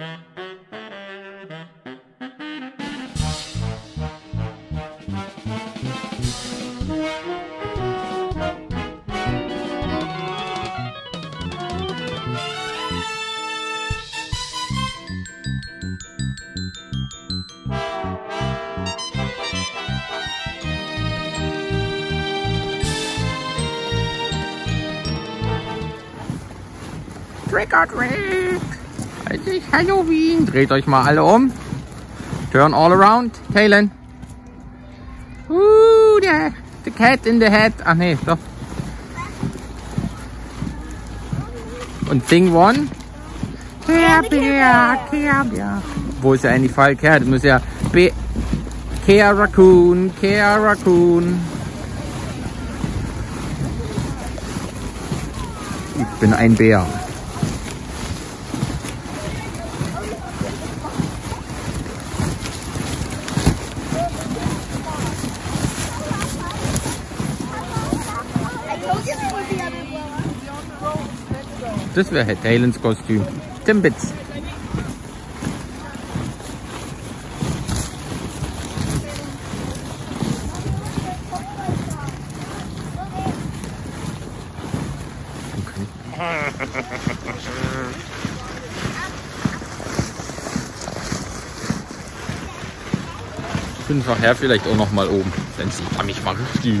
Trick or treat. Es Halloween. Dreht euch mal alle um. Turn all around. Kaylin. Uh, der, the cat in the hat. Ach nee, doch. Und sing one. Care Bear. Wo ist ja eigentlich falsch? Care, das muss ja Be Raccoon, Care Raccoon. Ich bin ein Bär. I told you there would be other blow-ups. Das wäre Herr Talens Kostüm. Timbits. Okay. Fünffach vielleicht auch noch mal oben. Sieht man mich mal richtig.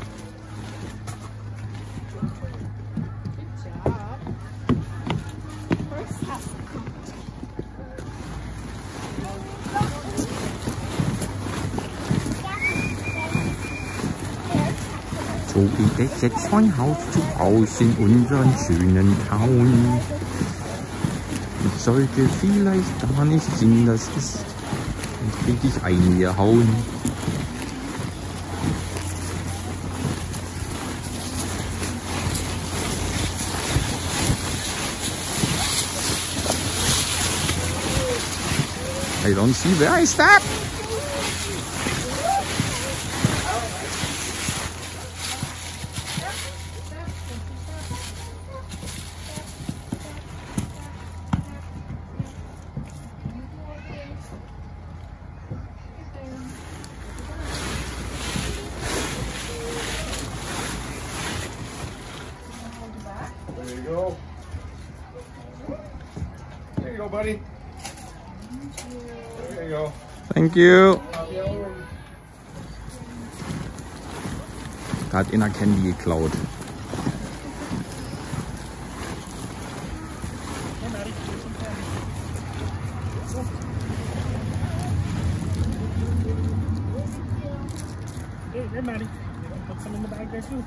So geht es jetzt von Haus zu Haus in unseren schönen Town. Ich sollte vielleicht gar nicht sehen, das ist. Dann krieg ich ein mir hauen. I don't see where I stop. Go. There you go, buddy. There you go. Thank you. Happy Halloween. Da hat einer Candy geklaut. Hey, here, Maddie. Put some in the bag there, too.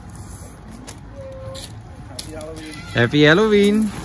Happy Halloween. Happy Halloween.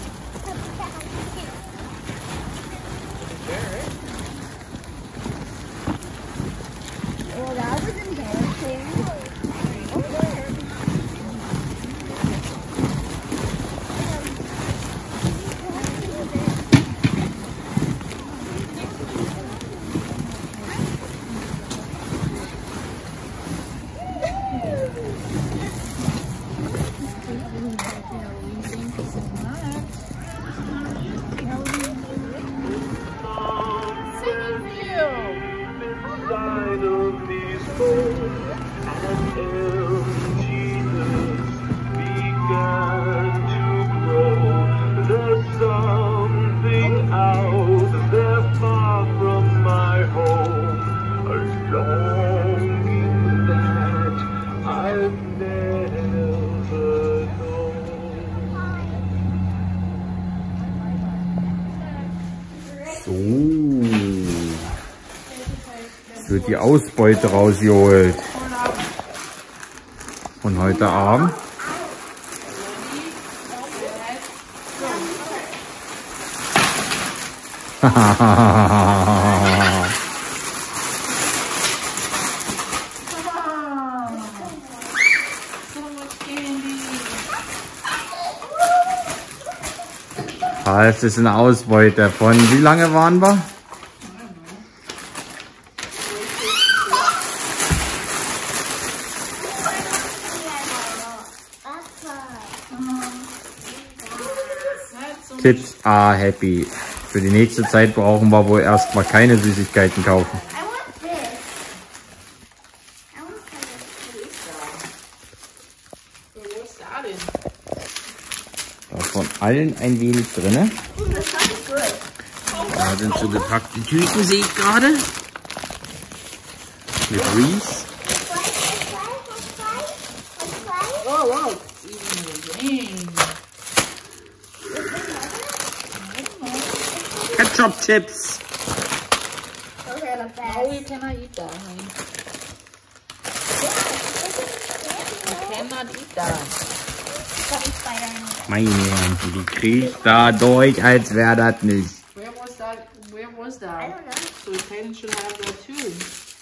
So. Es wird die Ausbeute rausgeholt. Und heute Abend So Das ist eine Ausbeute von wie lange waren wir? Kids are happy. Für die nächste Zeit brauchen wir wohl erstmal keine Süßigkeiten kaufen. I want this. I want kind of What's that in? Da ist von allen ein wenig good. Da sind so gepackte Tüten, sehe ich gerade. Mit Reese. Oh. Ketchup Chips. No, you cannot eat that, honey. You cannot eat that. Meine Herren, die kriegt da durch, als wäre das nicht. Where was that? Where was I that? don't know. So Peyton should have that too.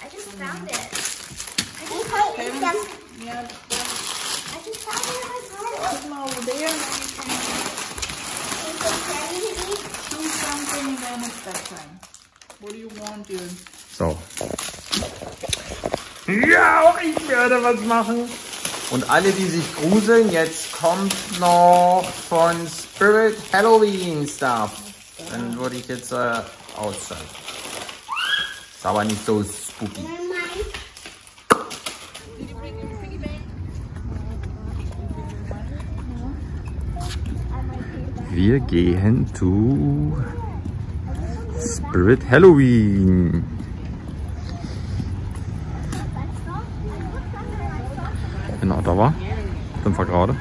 I just found it. I just Peyton, found it. yeah, that- I just found it in my drawer. put them over there to eat? choose something and then it's bedtime. What do you want, dear? So. Ja, ich werde was machen. Und alle, die sich gruseln, jetzt kommt noch von Spirit Halloween Stuff. Dann würde ich jetzt äh, ausschalten. Ist aber nicht so spooky. Wir gehen zu Spirit Halloween. In Ottawa. Sind wir gerade.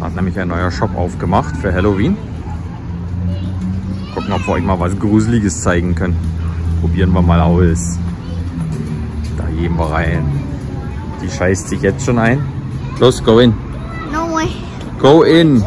Hat nämlich ein neuer Shop aufgemacht für Halloween. Gucken, ob wir euch mal was Gruseliges zeigen können. Probieren wir mal aus. Da gehen wir rein. Die scheißt sich jetzt schon ein. Los, go in. No way. Go in.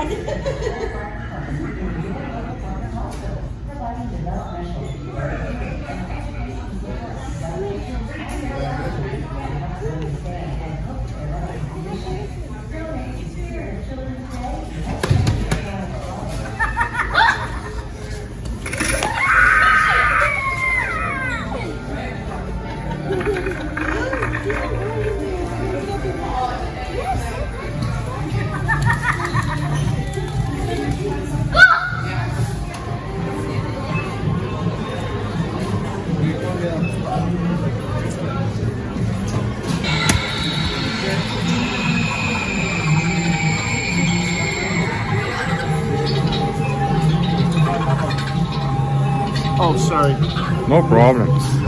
go Oh, sorry. No problem.